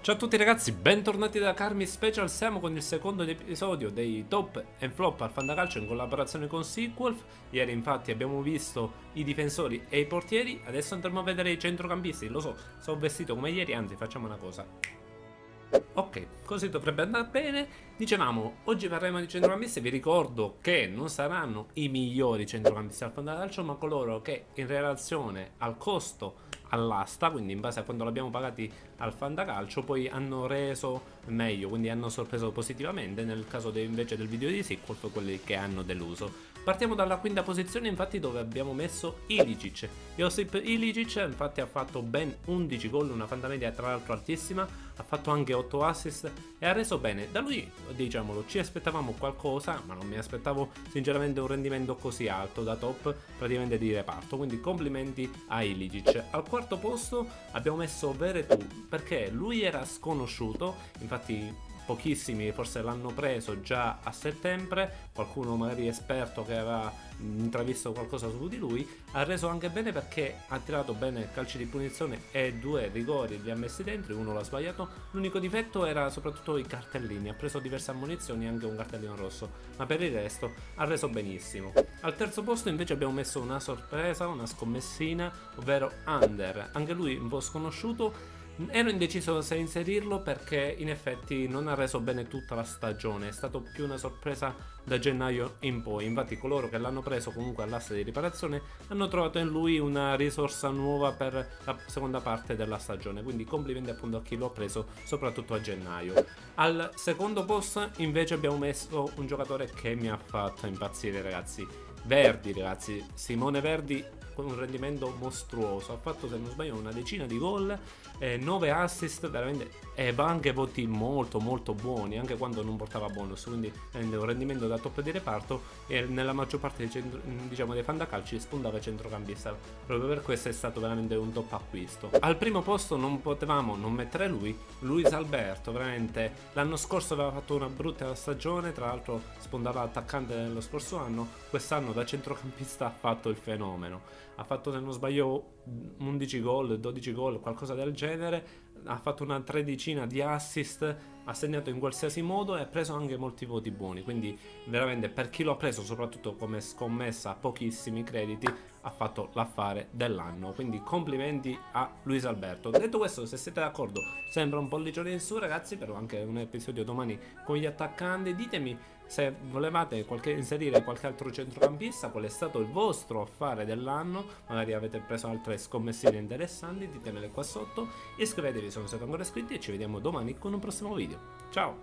Ciao a tutti ragazzi, bentornati da Carmi Special, siamo con il secondo episodio dei top and flop al Fantacalcio in collaborazione con Sequolf. Ieri infatti abbiamo visto i difensori e i portieri, adesso andremo a vedere i centrocampisti, lo so, sono vestito come ieri, anzi facciamo una cosa. Ok, così dovrebbe andare bene. Dicevamo, oggi parleremo di centrocampisti. Vi ricordo che non saranno i migliori centrocampisti al calcio, ma coloro che in relazione al costo all'asta, quindi in base a quando l'abbiamo pagati al fantacalcio, poi hanno reso meglio, quindi hanno sorpreso positivamente, nel caso de, invece del video di Sequel, quelli che hanno deluso. Partiamo dalla quinta posizione infatti dove abbiamo messo Ilicic. Josip Ilicic infatti ha fatto ben 11 gol, una fantamedia tra l'altro altissima, ha fatto anche 8 assist e ha reso bene. Da lui diciamolo ci aspettavamo qualcosa ma non mi aspettavo sinceramente un rendimento così alto da top praticamente di reparto, quindi complimenti a Ilicic. Al quarto posto abbiamo messo Veretu perché lui era sconosciuto, infatti pochissimi forse l'hanno preso già a settembre, qualcuno magari esperto che aveva intravisto qualcosa su di lui, ha reso anche bene perché ha tirato bene calci di punizione e due rigori li ha messi dentro, uno l'ha sbagliato, l'unico difetto era soprattutto i cartellini, ha preso diverse ammunizioni e anche un cartellino rosso, ma per il resto ha reso benissimo. Al terzo posto invece abbiamo messo una sorpresa, una scommessina, ovvero Under, anche lui un po' sconosciuto, Ero indeciso se inserirlo perché in effetti non ha reso bene tutta la stagione, è stato più una sorpresa da gennaio in poi, infatti coloro che l'hanno preso comunque all'asta di riparazione hanno trovato in lui una risorsa nuova per la seconda parte della stagione, quindi complimenti appunto a chi lo preso soprattutto a gennaio. Al secondo posto invece abbiamo messo un giocatore che mi ha fatto impazzire ragazzi, Verdi ragazzi, Simone Verdi un rendimento mostruoso. Ha fatto, se non sbaglio, una decina di gol, eh, 9 assist, veramente, e anche voti molto, molto buoni, anche quando non portava bonus. Quindi un rendimento da top di reparto e nella maggior parte dei, centro, diciamo, dei fantacalci spuntava centrocampista. Proprio per questo è stato veramente un top acquisto. Al primo posto non potevamo non mettere lui, Luis Alberto, veramente l'anno scorso aveva fatto una brutta stagione, tra l'altro spuntava attaccante nello scorso anno, quest'anno da centrocampista ha fatto il fenomeno ha fatto se non sbaglio 11 gol, 12 gol, qualcosa del genere, ha fatto una tredicina di assist, ha segnato in qualsiasi modo e ha preso anche molti voti buoni, quindi veramente per chi lo ha preso soprattutto come scommessa a pochissimi crediti ha fatto l'affare dell'anno, quindi complimenti a Luis Alberto. Detto questo, se siete d'accordo, sembra un pollicione in su ragazzi, però anche un episodio domani con gli attaccanti, ditemi se volevate qualche, inserire qualche altro centrocampista, qual è stato il vostro affare dell'anno, magari avete preso altre scommessine interessanti, ditemele qua sotto, iscrivetevi se non siete ancora iscritti e ci vediamo domani con un prossimo video. Ciao!